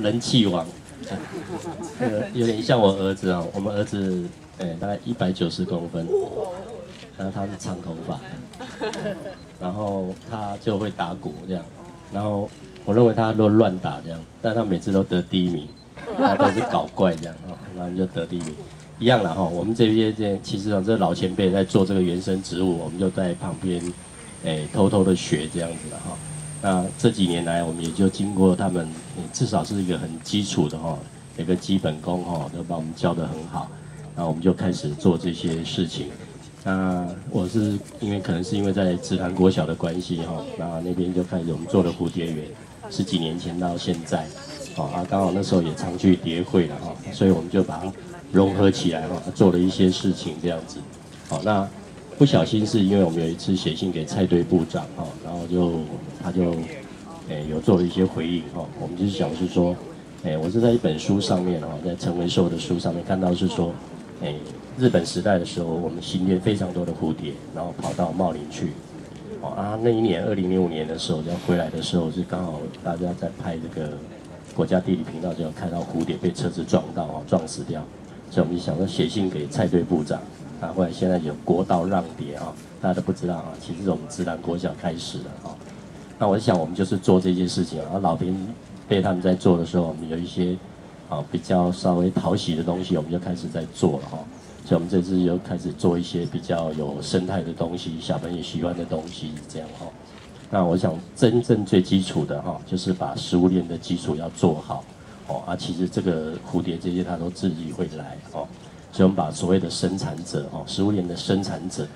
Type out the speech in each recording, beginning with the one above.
人气王，呃，有点像我儿子啊。我们儿子，哎，大概一百九十公分，然后他是长头发，然后他就会打鼓这样，然后我认为他都乱打这样，但他每次都得第一名，他都是搞怪这样啊，然后就得第一名，一样了哈。我们这些这其实啊，这老前辈在做这个原生植物，我们就在旁边，哎，偷偷的学这样子的哈。那这几年来，我们也就经过他们，至少是一个很基础的哈，一个基本功哈，都把我们教得很好。那我们就开始做这些事情。那我是因为可能是因为在紫檀国小的关系哈，那那边就开始我们做了蝴蝶园，十几年前到现在，哦啊，刚好那时候也常去蝶会了哈，所以我们就把它融合起来哈，做了一些事情这样子。好，那。不小心是因为我们有一次写信给蔡队部长哈，然后就他就诶有做了一些回应哈，我们就是想是说，诶我是在一本书上面哈，在陈文寿的书上面看到是说，诶日本时代的时候我们新建非常多的蝴蝶，然后跑到茂林去，哦啊那一年二零零五年的时候要回来的时候是刚好大家在拍这个国家地理频道就要看到蝴蝶被车子撞到啊撞死掉，所以我们就想说写信给蔡队部长。啊，或者现在有国道让蝶啊，大家都不知道啊。其实是我们自然国小开始的啊。那我想我们就是做这件事情啊。老兵被他们在做的时候，我们有一些啊比较稍微讨喜的东西，我们就开始在做了哈。所以我们这次又开始做一些比较有生态的东西，小朋友喜欢的东西这样哈。那我想真正最基础的哈，就是把食物链的基础要做好哦。啊，其实这个蝴蝶这些它都自己会来哦。所以我们把所谓的生产者哦，食物链的生产者，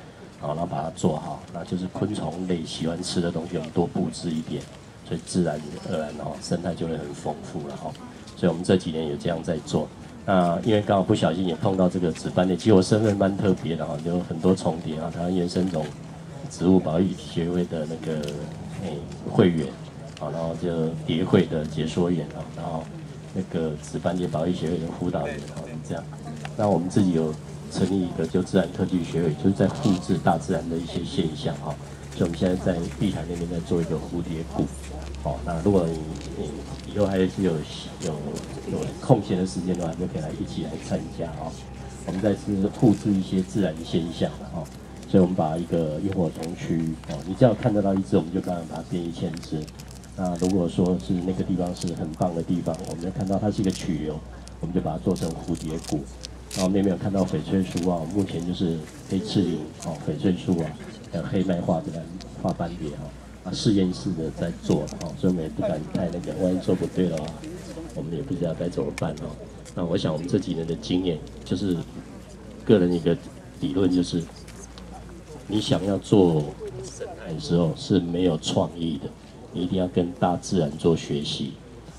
好，然后把它做好，那就是昆虫类喜欢吃的东西，我们多布置一点，所以自然而然哦，生态就会很丰富了哈。所以我们这几年也这样在做。那因为刚好不小心也碰到这个值班的，其实我身份蛮特别的哈，有很多重叠啊。台湾原生种植物保育协会的那个诶会员，好，然后就蝶会的解说员啊，然后那个值班界保育协会的辅导员啊，这样。那我们自己有成立一个就自然特技学会，就是在复制大自然的一些现象哈。所以我们现在在碧潭那边在做一个蝴蝶谷，好，那如果你你以后还是有有有空闲的时间的话，就可以来一起来参加啊。我们在是复制一些自然现象的哈。所以我们把一个萤火虫区哦，你只要看得到一只，我们就刚刚把它变一千只。那如果说是那个地方是很棒的地方，我们就看到它是一个曲流，我们就把它做成蝴蝶谷。然后那边有看到翡翠树啊，目前就是黑刺林哦，翡翠树啊，还有黑麦画的画斑蝶哈，啊试验室的在做哈，所以我们也不敢太那个，万一做不对的话，我们也不知道该怎么办哦。那我想我们这几年的经验，就是个人一个理论就是，你想要做生态的时候是没有创意的，一定要跟大自然做学习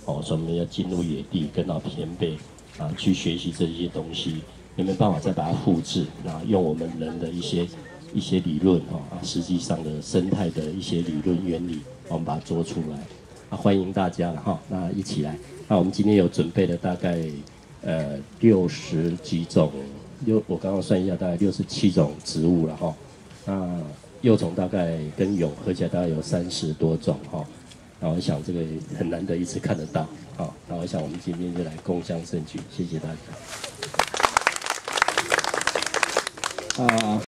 哦，所以我们要进入野地，跟到偏北。啊，去学习这些东西，有没有办法再把它复制？然后用我们人的一些一些理论啊，实际上的生态的一些理论原理，我们把它做出来。啊，欢迎大家了哈，那一起来。那我们今天有准备了大概呃六十几种，六我刚刚算一下，大概六十七种植物了哈。幼虫大概跟蛹合起来大概有三十多种哈。那我想这个很难得一次看得到。好，那我想我们今天就来共襄盛举，谢谢大家。啊。